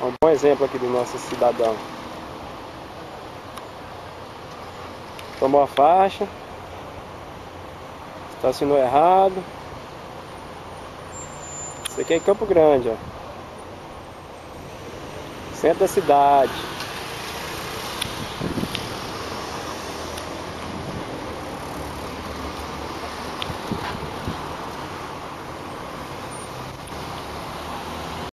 É um bom exemplo aqui do nosso cidadão. Tomou a faixa. Estacionou errado. Isso aqui é Campo Grande, ó. Centro da cidade.